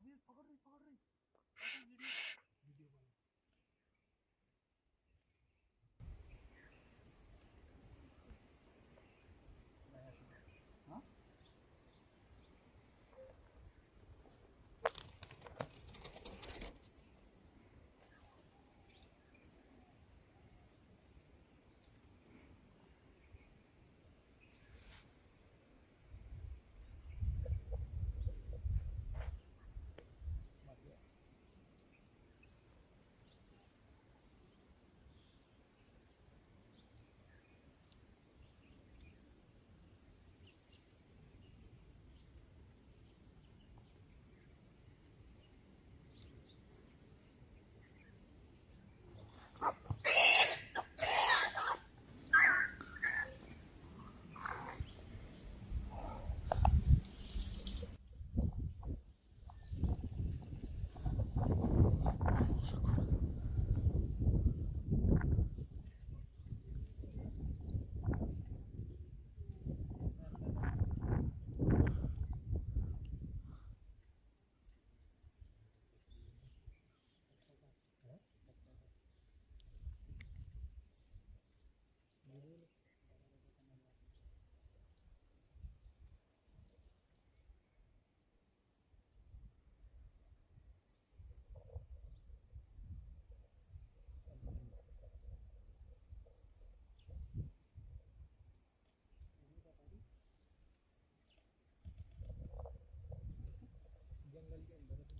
Abi pakarayı pakarayı. Şşş.